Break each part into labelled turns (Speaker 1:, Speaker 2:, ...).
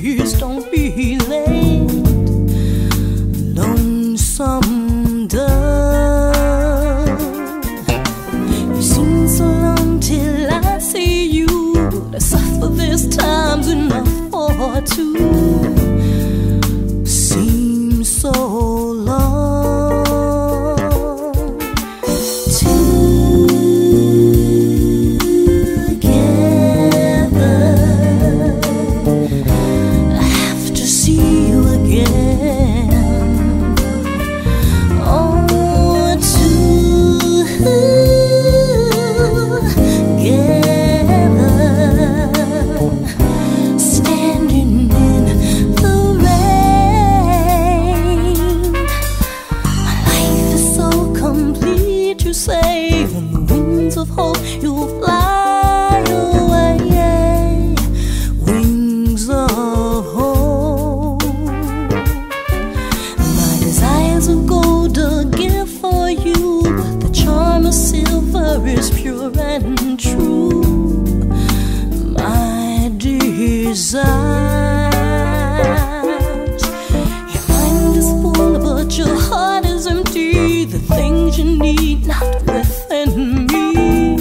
Speaker 1: please don't be late. Lonesome dove. It seems so long till I see you, but I suffer this time's enough for two. you need not within me.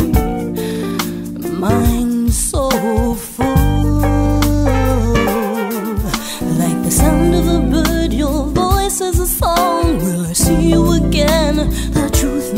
Speaker 1: Mine so full, like the sound of a bird. Your voice is a song. Will I see you again? The truth.